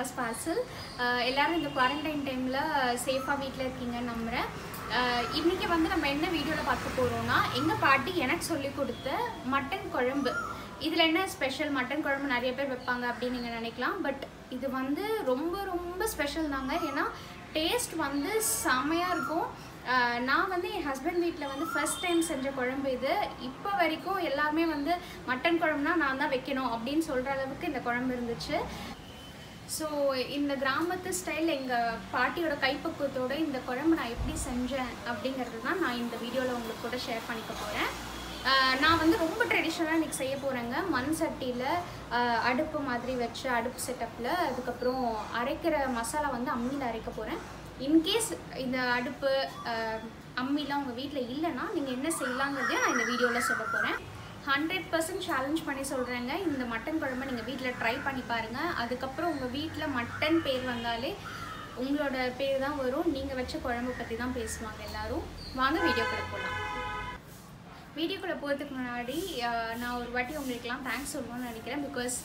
பிரியாஸ் parcel uh, எல்லாரும் இந்த quarantine டைமில் சேஃபாக வீட்டில் இருக்கீங்கன்னு நம்புகிறேன் uh, இன்றைக்கி வந்து நம்ம என்ன வீடியோவில் பார்க்க போகிறோம்னா எங்கள் பாட்டி எனக்கு சொல்லி கொடுத்த மட்டன் குழம்பு. இதில் என்ன ஸ்பெஷல் மட்டன் குழம்பு நிறைய பேர் வைப்பாங்க அப்படின்னு நீங்கள் நினைக்கலாம். பட் இது வந்து ரொம்ப ரொம்ப ஸ்பெஷல் தாங்க. ஏன்னா டேஸ்ட் வந்து செமையாக இருக்கும். Uh, நான் வந்து என் ஹஸ்பண்ட் வீட்டில் வந்து ஃபர்ஸ்ட் டைம் செஞ்ச குழம்பு இது. இப்போ வரைக்கும் எல்லாமே வந்து மட்டன் குழம்புனா நான் தான் வைக்கணும் அப்படின்னு சொல்கிற அளவுக்கு இந்த குழம்பு இருந்துச்சு. ஸோ இந்த கிராமத்து ஸ்டைல் எங்கள் பாட்டியோட கைப்பக்குவத்தோட இந்த குழம்பு நான் எப்படி செஞ்சேன் அப்படிங்கிறது தான் நான் இந்த வீடியோவில் உங்களுக்கு கூட ஷேர் பண்ணிக்க போகிறேன் நான் வந்து ரொம்ப ட்ரெடிஷ்னலாக இன்றைக்கி செய்ய போகிறேங்க மண் சட்டியில் அடுப்பு மாதிரி வச்சு அடுப்பு செட்டப்பில் அதுக்கப்புறம் அரைக்கிற மசாலா வந்து அம்மியில் அரைக்க போகிறேன் இன்கேஸ் இந்த அடுப்பு அம்மிலாம் உங்கள் வீட்டில் இல்லைன்னா நீங்கள் என்ன செய்யலாங்கிறதையும் நான் இந்த வீடியோவில் சொல்ல போகிறேன் ஹண்ட்ரட் பர்சன்ட் சேலஞ்ச் பண்ணி சொல்கிறேங்க இந்த மட்டன் குழம்பு நீங்கள் வீட்டில் ட்ரை பண்ணி பாருங்கள் அதுக்கப்புறம் உங்கள் வீட்டில் மட்டன் பேர் வந்தாலே உங்களோட பேர் தான் வரும். நீங்கள் வச்ச குழம்பு பற்றி தான் பேசுவாங்க எல்லோரும். வாங்க வீடியோ கூட போகலாம் வீடியோக்குள்ளே போகிறதுக்கு முன்னாடி நான் ஒரு வாட்டி உங்களுக்குலாம் தேங்க்ஸ் சொல்லணும்னு நினைக்கிறேன். பிகாஸ்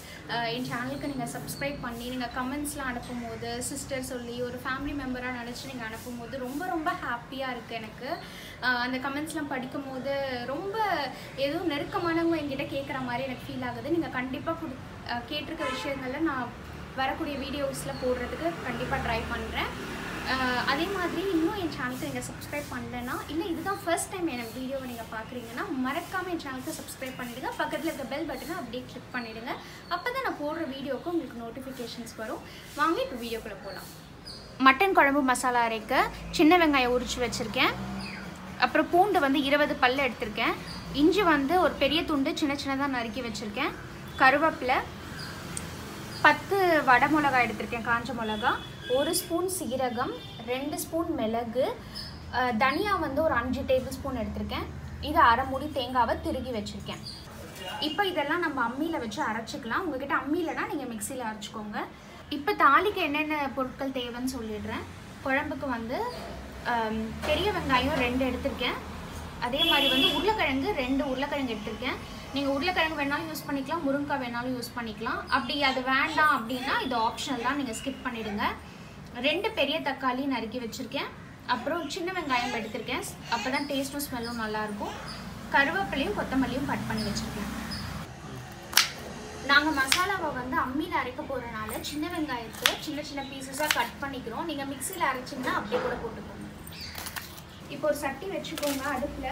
என் சேனலுக்கு நீங்கள் சப்ஸ்கிரைப் பண்ணி நீங்கள் கமெண்ட்ஸ்லாம் அனுப்பும்போது சிஸ்டர் சொல்லி ஒரு ஃபேமிலி மெம்பராக நினச்சி நீங்கள் அனுப்பும்போது ரொம்ப ரொம்ப ஹாப்பியாக இருக்குது எனக்கு. அந்த கமெண்ட்ஸ்லாம் படிக்கும்போது ரொம்ப ஏதோ நெருக்கமானவங்க என்கிட்ட கேட்குற மாதிரி எனக்கு ஃபீல் ஆகுது. நீங்கள் கண்டிப்பாக கொடு கேட்டிருக்க விஷயங்களில் நான் வரக்கூடிய வீடியோஸில் போடுறதுக்கு கண்டிப்பாக ட்ரை பண்ணுறேன் அதே மாதிரி இன்னும் என் சேனலுக்கு நீங்கள் சப்ஸ்கிரைப் பண்ணலைன்னா இல்லை இதுதான் ஃபர்ஸ்ட் டைம் என் வீடியோவை நீங்கள் பார்க்குறீங்கன்னா மறக்காமல் என் சேனலுக்கு சப்ஸ்கிரைப் பண்ணிவிடுங்க பக்கத்தில் இருக்க பெல் பட்டனை அப்படியே கிளிக் பண்ணிவிடுங்க அப்போ தான் நான் போடுற வீடியோவுக்கு உங்களுக்கு நோட்டிஃபிகேஷன்ஸ் வரும். வாங்க இப்போ வீடியோக்குள்ளே போகலாம் மட்டன் குழம்பு மசாலா அரைக்க சின்ன வெங்காயம் உரிச்சு வச்சுருக்கேன். அப்புறம் பூண்டு வந்து இருபது பல்லு எடுத்திருக்கேன். இஞ்சி வந்து ஒரு பெரிய துண்டு சின்ன சின்னதாக நறுக்கி வச்சுருக்கேன். கருவேப்பிலை பத்து வடை மிளகா எடுத்திருக்கேன் காஞ்ச மிளகா ஒரு ஸ்பூன் சீரகம் ரெண்டு ஸ்பூன் மிளகு தனியா வந்து ஒரு அஞ்சு டேபிள் ஸ்பூன் எடுத்திருக்கேன். இது அரை மூடி தேங்காவை திருகி வச்சுருக்கேன். இப்போ இதெல்லாம் நம்ம அம்மியில் வச்சு அரைச்சிக்கலாம். உங்ககிட்ட அம்மியிலனா நீங்கள் மிக்சியில் அரைச்சிக்கோங்க. இப்போ தாளிக்கு என்னென்ன பொருட்கள் தேவைன்னு சொல்லிடுறேன். குழம்புக்கு வந்து பெரிய வெங்காயம் ரெண்டு எடுத்திருக்கேன். அதே மாதிரி வந்து உருளைக்கிழங்கு ரெண்டு உருளைக்கிழங்கு எடுத்திருக்கேன். நீங்கள் உருளைக்கிழங்கு வேணாலும் யூஸ் பண்ணிக்கலாம் முருங்கைக்காய் வேணாலும் யூஸ் பண்ணிக்கலாம். அப்படி அது வேண்டாம் அப்படின்னா இது ஆப்ஷனல் தான். நீங்கள் ஸ்கிப் பண்ணிவிடுங்க ரெண்டு பெரிய தக்காளி நறுக்கி வச்சுருக்கேன். அப்புறம் சின்ன வெங்காயம் எடுத்திருக்கேன். அப்போ தான் டேஸ்ட்டும் ஸ்மெல்லும் நல்லாயிருக்கும். கருவேப்பிலையும் கொத்தமல்லியும் கட் பண்ணி வச்சுருக்கேன். நாங்கள் மசாலாவை வந்து அம்மியில் அரைக்க போகிறனால சின்ன வெங்காயத்தை சின்ன சின்ன பீசஸாக கட் பண்ணிக்கிறோம். நீங்கள் மிக்சியில் அரைச்சிங்கன்னா அப்படியே கூட போட்டுக்கோங்க. இப்போ ஒரு சட்டி வச்சுக்கோங்க. அடுப்பில்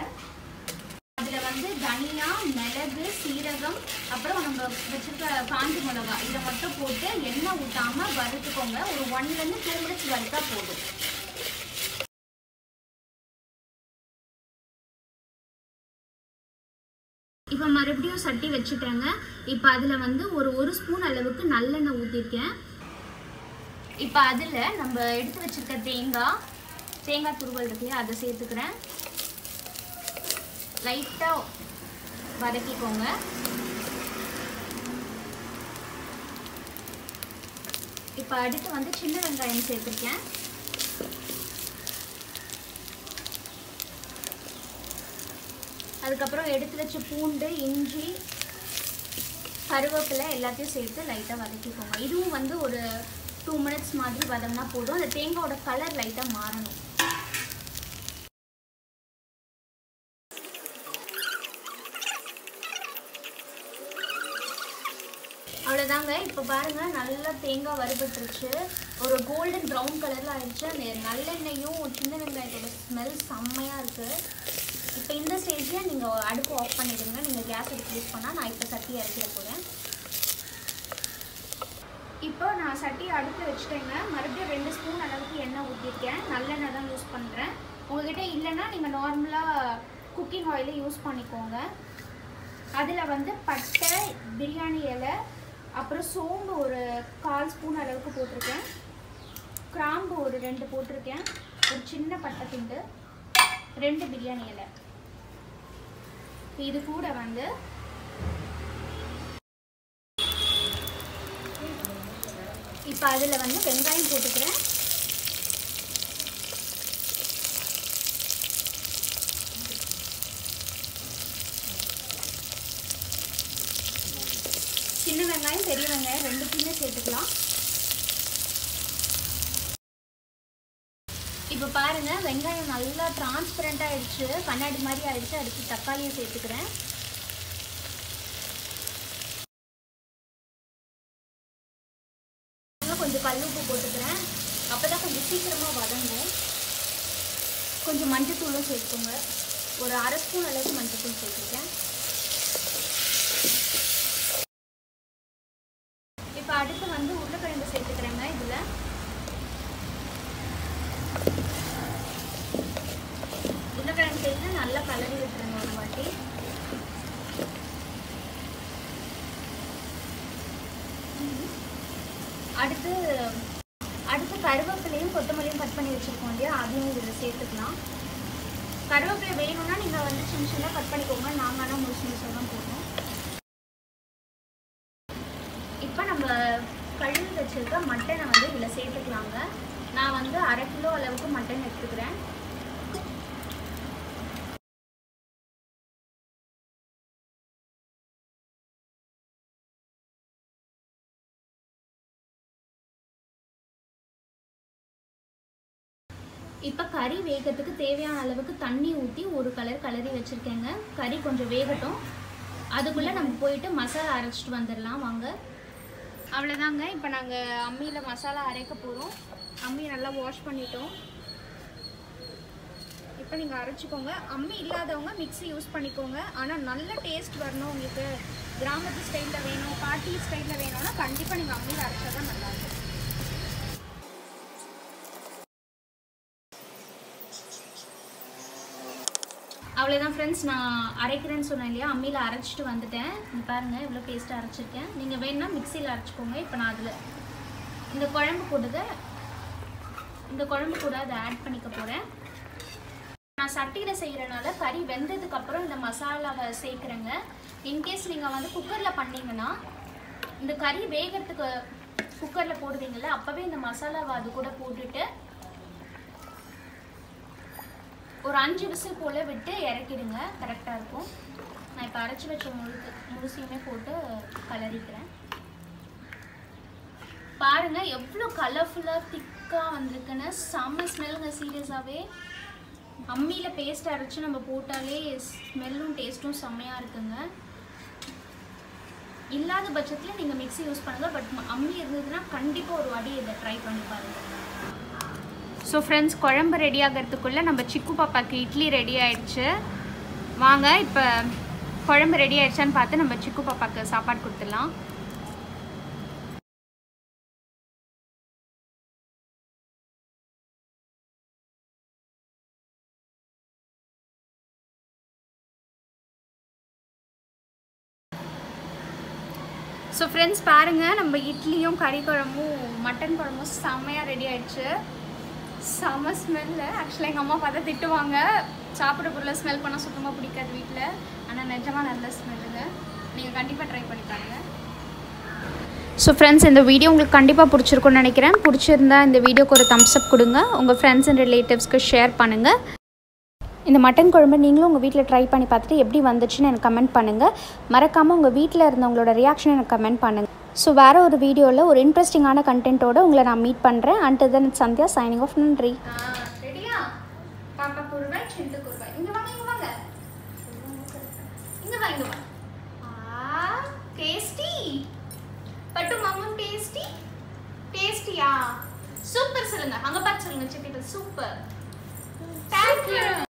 வந்து தனியா மிளகு சீரகம் அப்புறம் நம்ம வச்சிருக்க காஞ்சி மிளகா. இதை மட்டும் போட்டு எண்ணெய் ஊற்றாமல் வறுத்துக்கோங்க. ஒரு ஒன்லேருந்து டூ மினிட்ஸ் வறுத்தா போதும். இப்போ மறுபடியும் சட்டி வச்சுட்டேங்க. இப்போ அதில் வந்து ஒரு ஒரு ஸ்பூன் அளவுக்கு நல்லெண்ணெய் ஊற்றிருக்கேன் இப்போ அதில் நம்ம எடுத்து வச்சிருக்க தேங்காய் தேங்காய் துருவல் இருக்கு அதை சேர்த்துக்கிறேன். லைட்டாக வதக்கிக்கோங்க. இப்போ அடுத்து வந்து சின்ன வெங்காயம் சேர்த்துருக்கேன். அதுக்கப்புறம் எடுத்து வச்ச பூண்டு இஞ்சி கருவேப்பிலை எல்லாத்தையும் சேர்த்து லைட்டாக வதக்கிக்கோங்க. இதுவும் வந்து ஒரு டூ மினிட்ஸ் மாதிரி வதம்னா போதும். அந்த தேங்காயோட கலர் லைட்டாக மாறணும். அவ்வளோதாங்க இப்போ பாருங்கள் நல்லா தேங்காய் வறுபட்டுருச்சு. ஒரு கோல்டன் ப்ரௌன் கலரில் ஆயிடுச்சு. அந்த நல்லெண்ணெயும் சின்ன வெங்காயத்தோட ஸ்மெல் செம்மையாக இருக்குது இப்போ இந்த ஸ்டேஜில் நீங்கள் அடுப்பு ஆஃப் பண்ணிவிடுங்க நீங்கள் கேஸ் எடுத்து யூஸ் பண்ணால் நான் இப்போ சட்டி இறக்கிட போகிறேன் இப்போ நான் சட்டி அடுப்பு வச்சுட்டேங்க. மறுபடியும் ரெண்டு ஸ்பூன் அளவுக்கு எண்ணெய் ஊற்றிருக்கேன் நல்லெண்ணெய் தான் யூஸ் பண்ணுறேன் உங்ககிட்ட இல்லைன்னா நீங்கள் நார்மலாக குக்கிங் ஆயிலே யூஸ் பண்ணிக்கோங்க. அதில் வந்து பட்டை பிரியாணி இலை அப்புறம் சோம்பு ஒரு கால் ஸ்பூன் அளவுக்கு போட்டிருக்கேன். கிராம்பு ஒரு ரெண்டு போட்டிருக்கேன். ஒரு சின்ன பட்டை துண்டு ரெண்டு பிரியாணி இலை. இது கூட வந்து இப்போ அதில் வந்து வெங்காயம் போட்டு போட்டுக்கலாம் இப்போ பாருங்கள் வெங்காயம் நல்லா டிரான்ஸ்பரண்ட்டாக ஆகிடுச்சு கண்ணாடி மாதிரி ஆகிடுச்சு அடுத்து தக்காளியை சேர்த்துக்கிறேன். கொஞ்சம் கல் உப்பு போட்டுக்கிறேன். அப்போதான் கொஞ்சம் சீக்கிரமாக வதங்கும். கொஞ்சம் மஞ்சத்தூளும் சேர்த்துக்கோங்க. ஒரு அரை ஸ்பூன் அளவுக்கு மஞ்சள் சேர்த்துருக்கேன். அடுத்து அடுத்து கருவேப்பிலையும் கொத்தமல்லியும் கட் பண்ணி வச்சுருக்கோம் இல்லையா? அதையும் இதில் சேர்த்துக்கலாம். கருவேப்பிலை வேணும்னா நீங்கள் வந்து சின்ன சின்னதாக கட் பண்ணிக்கோங்க. நாங்கள் ஆனால் முழுசு முழுசாக தான் போடணும் இப்போ நம்ம கழுவி வச்சுருக்க மட்டனை வந்து இதில் சேர்த்துக்கலாங்க. நான் வந்து அரை கிலோ அளவுக்கு மட்டன் எடுத்துக்கிறேன். இப்போ கறி வேகத்துக்கு தேவையான அளவுக்கு தண்ணி ஊற்றி ஒரு கலர் கலரி வச்சுருக்கேங்க. கறி கொஞ்சம் வேகட்டும். அதுக்குள்ளே நம்ம போயிட்டு மசாலா அரைச்சிட்டு வந்துடலாம் வாங்க. அவ்வளோதாங்க இப்போ நாங்கள் அம்மியில் மசாலா அரைக்க போகிறோம் அம்மியை நல்லா வாஷ் பண்ணிட்டோம். இப்போ நீங்கள் அரைச்சிக்கோங்க. அம்மி இல்லாதவங்க மிக்ஸி யூஸ் பண்ணிக்கோங்க. ஆனால் நல்ல டேஸ்ட் வரணும் உங்களுக்கு. கிராமத்து ஸ்டைலில் வேணும் பாட்டி ஸ்டைலில் வேணும்னா கண்டிப்பாக நீங்கள் அம்மியில் அரைச்சா தான் நல்லாயிருக்கும் அவ்வளோதான் ஃப்ரெண்ட்ஸ் நான் அரைக்கிறேன்னு சொன்னேன் இல்லையா? அம்மியில் அரைச்சிட்டு வந்துட்டேன். பாருங்கள் இவ்வளோ பேஸ்ட்டு அரைச்சிருக்கேன். நீங்கள் வேணும்னா மிக்சியில் அரைச்சிக்கோங்க. இப்போ நான் அதில் இந்த குழம்பு கூடத இந்த குழம்பு கூட அதை ஆட் பண்ணிக்க போகிறேன் நான் சட்டியில் செய்கிறனால கறி வெந்ததுக்கப்புறம் இந்த மசாலாவை சேர்க்குறேங்க. இன்கேஸ் நீங்கள் வந்து குக்கரில் பண்ணிங்கன்னா இந்த கறி வேகிறதுக்கு குக்கரில் போடுவீங்கள்ல அப்போவே இந்த மசாலாவை அது கூட போட்டுட்டு ஒரு அஞ்சு விசில் போல் விட்டு இறக்கிடுங்க. கரெக்டாக இருக்கும். நான் இப்போ அரைச்சி வச்ச முழுக்கு முழுசையுமே போட்டு கலரிக்கிறேன். பாருங்கள் எவ்வளோ கலர்ஃபுல்லாக திக்காக வந்திருக்குன்னு. செம்ம ஸ்மெல்லுங்க சீரியஸாகவே அம்மியில் பேஸ்ட் அரைச்சி நம்ம போட்டாலே ஸ்மெல்லும் டேஸ்ட்டும் செம்மையாக இருக்குங்க. இல்லாத பட்சத்தில் நீங்கள் மிக்ஸி யூஸ் பண்ணுங்கள் பட் அம்மி இருந்ததுன்னா கண்டிப்பாக ஒரு வாட்டி இதை ட்ரை பண்ணி பாருங்கள் ஸோ ஃப்ரெண்ட்ஸ் குழம்பு ரெடி ஆகிறதுக்குள்ளே நம்ம சிக்கு பாப்பாக்கு இட்லி ரெடி ஆயிடுச்சு. வாங்க இப்போ குழம்பு ரெடி ஆயிடுச்சான்னு பார்த்து நம்ம சிக்கு பாப்பாக்கு சாப்பாடு கொடுத்துடலாம். ஸோ ஃப்ரெண்ட்ஸ் பாருங்கள் நம்ம இட்லியும் கறி குழம்பும் மட்டன் குழம்பும் செம்மையாக ரெடி ஆயிடுச்சு. செம்ம ஸ்மெல்லு ஆக்சுவலாக எங்கள் அம்மா பார்த்தா திட்டுவாங்க. சாப்பிட்ற பொருளை ஸ்மெல் பண்ணால் சுத்தமாக பிடிக்காது வீட்டில் ஆனால் நிஜமாக நல்ல ஸ்மெல்லுங்க நீங்கள் கண்டிப்பாக ட்ரை பண்ணி பாருங்கள் ஸோ ஃப்ரெண்ட்ஸ் இந்த வீடியோ உங்களுக்கு கண்டிப்பாக பிடிச்சிருக்கும்னு நினைக்கிறேன். பிடிச்சிருந்தா இந்த வீடியோக்கு ஒரு தம்ஸ் அப் கொடுங்க. உங்கள் ஃப்ரெண்ட்ஸ் அண்ட் ரிலேட்டிவ்ஸ்க்கு ஷேர் பண்ணுங்கள் இந்த மட்டன் குழம்பு நீங்களும் உங்கள் வீட்டில் ட்ரை பண்ணி பார்த்துட்டு எப்படி வந்துச்சுன்னு எனக்கு கமெண்ட் பண்ணுங்கள் மறக்காமல் உங்கள் வீட்டில் இருந்தவங்களோட ரியாக்ஷன் எனக்கு கமெண்ட் பண்ணுங்கள் ஸோ வேறு ஒரு வீடியோவில் ஒரு இன்ட்ரெஸ்டிங்கான கண்டென்ட்டோட உங்களை நான் மீட் பண்ணுறேன் and then Sandhya signing off நன்றி. ரெடியா பாப்பா குருவை சிந்து குருவை இங்கே வாங்க இங்கே வாங்க. இங்கே வா இங்கே வா. டேஸ்டி பட்டு மாமன் டேஸ்டி டேஸ்டியா சூப்பர் சொல்லுங்க. அங்கே பார்த்து சொல்லுங்க சித்தி சூப்பர் தேங்க்யூ